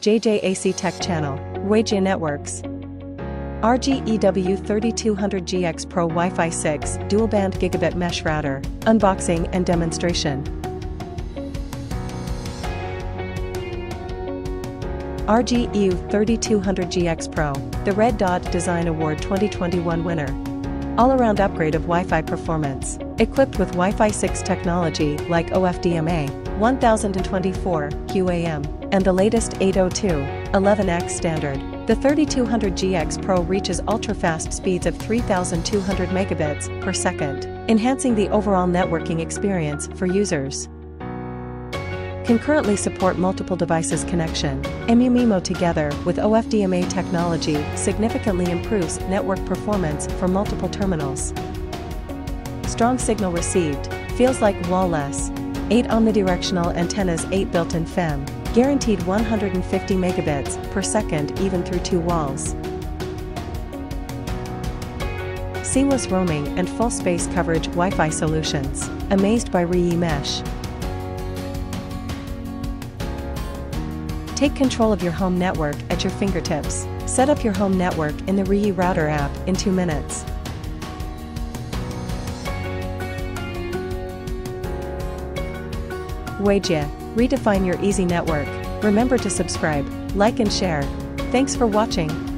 JJAC Tech Channel, Ruijie Networks. RGEW3200GX Pro Wi-Fi 6 Dual-Band Gigabit Mesh Router, Unboxing and Demonstration. RGEW3200GX Pro, the Red Dot Design Award 2021 winner. All-around upgrade of Wi-Fi performance, equipped with Wi-Fi 6 technology like OFDMA, 1024, QAM, and the latest 802.11x standard. The 3200GX Pro reaches ultra-fast speeds of 3200 megabits per second, enhancing the overall networking experience for users. Concurrently support multiple devices connection. MU-MIMO together with OFDMA technology significantly improves network performance for multiple terminals. Strong signal received, feels like wall-less. 8 omnidirectional antennas 8 built-in FEM, guaranteed 150 megabits per second even through two walls. Seamless roaming and full space coverage Wi-Fi solutions, amazed by Reyee Mesh. Take control of your home network at your fingertips. Set up your home network in the Reyee Router app in 2 minutes. Wagia, redefine your easy network. Remember to subscribe, like and share. Thanks for watching.